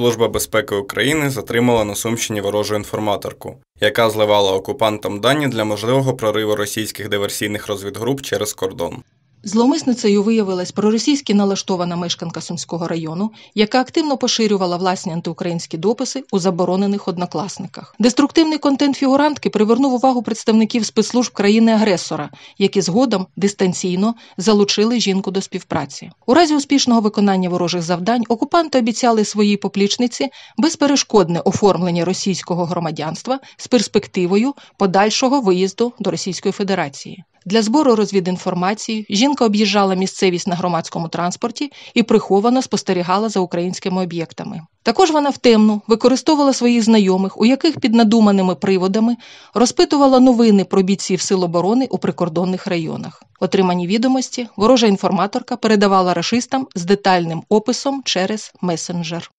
Служба безпеки України затримала на Сумщині ворожу інформаторку, яка зливала окупантам дані для можливого прориву російських диверсійних розвідгруп через кордон. Зловмисницею виявилась проросійськи налаштована мешканка Сумського району, яка активно поширювала власні антиукраїнські дописи у заборонених однокласниках. Деструктивний контент фігурантки привернув увагу представників спецслужб країни-агресора, які згодом дистанційно залучили жінку до співпраці. У разі успішного виконання ворожих завдань окупанти обіцяли своїй поплічниці безперешкодне оформлення російського громадянства з перспективою подальшого виїзду до Російської Федерації. Для збору розвідінформації жінка об'їжджала місцевість на громадському транспорті і приховано спостерігала за українськими об'єктами. Також вона втемну використовувала своїх знайомих, у яких під надуманими приводами розпитувала новини про бійців сил оборони у прикордонних районах. Отримані відомості ворожа інформаторка передавала рашистам з детальним описом через месенджер.